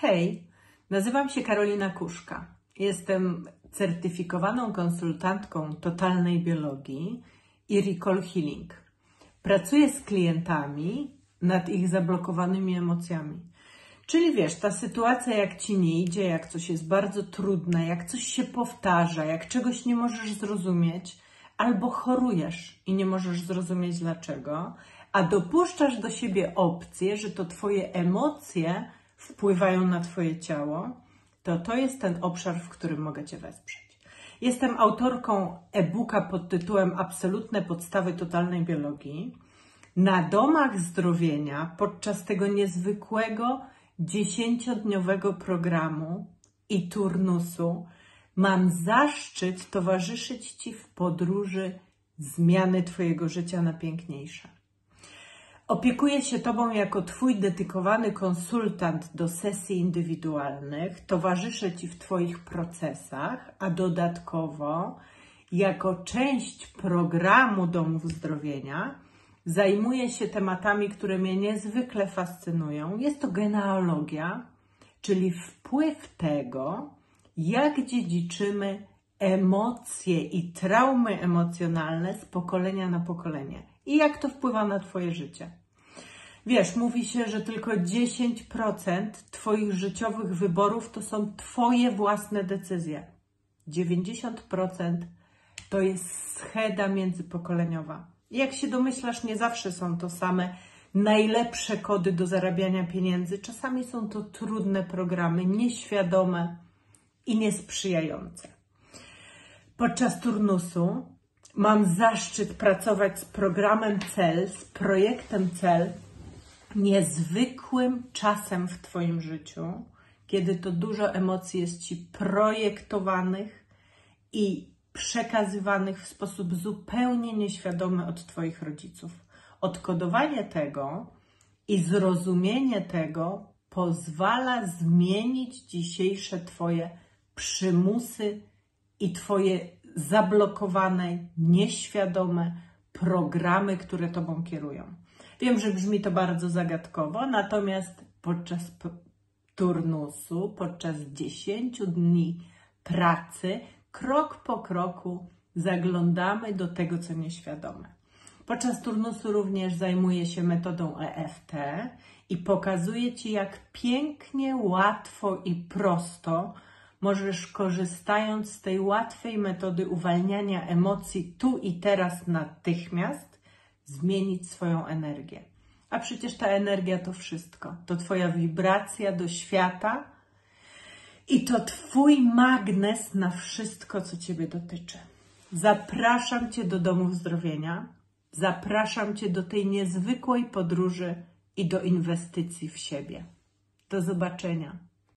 Hej, nazywam się Karolina Kuszka. Jestem certyfikowaną konsultantką totalnej biologii i recall healing. Pracuję z klientami nad ich zablokowanymi emocjami. Czyli wiesz, ta sytuacja jak ci nie idzie, jak coś jest bardzo trudne, jak coś się powtarza, jak czegoś nie możesz zrozumieć, albo chorujesz i nie możesz zrozumieć dlaczego, a dopuszczasz do siebie opcję, że to twoje emocje wpływają na Twoje ciało, to to jest ten obszar, w którym mogę Cię wesprzeć. Jestem autorką e-booka pod tytułem Absolutne podstawy totalnej biologii. Na domach zdrowienia podczas tego niezwykłego dziesięciodniowego programu i turnusu mam zaszczyt towarzyszyć Ci w podróży zmiany Twojego życia na piękniejsze. Opiekuję się Tobą jako Twój dedykowany konsultant do sesji indywidualnych, towarzyszę Ci w Twoich procesach, a dodatkowo jako część programu Domów Zdrowienia zajmuję się tematami, które mnie niezwykle fascynują. Jest to genealogia, czyli wpływ tego, jak dziedziczymy emocje i traumy emocjonalne z pokolenia na pokolenie i jak to wpływa na Twoje życie. Wiesz, mówi się, że tylko 10% Twoich życiowych wyborów to są Twoje własne decyzje. 90% to jest scheda międzypokoleniowa. Jak się domyślasz, nie zawsze są to same najlepsze kody do zarabiania pieniędzy. Czasami są to trudne programy, nieświadome i niesprzyjające. Podczas turnusu mam zaszczyt pracować z programem CEL, z projektem CEL, niezwykłym czasem w Twoim życiu, kiedy to dużo emocji jest Ci projektowanych i przekazywanych w sposób zupełnie nieświadomy od Twoich rodziców. Odkodowanie tego i zrozumienie tego pozwala zmienić dzisiejsze Twoje przymusy i Twoje zablokowane, nieświadome programy, które Tobą kierują. Wiem, że brzmi to bardzo zagadkowo, natomiast podczas turnusu, podczas 10 dni pracy, krok po kroku zaglądamy do tego, co nieświadome. Podczas turnusu również zajmuję się metodą EFT i pokazuję Ci, jak pięknie, łatwo i prosto możesz, korzystając z tej łatwej metody uwalniania emocji tu i teraz natychmiast, zmienić swoją energię. A przecież ta energia to wszystko. To Twoja wibracja do świata i to Twój magnes na wszystko, co Ciebie dotyczy. Zapraszam Cię do domów zdrowienia. Zapraszam Cię do tej niezwykłej podróży i do inwestycji w siebie. Do zobaczenia.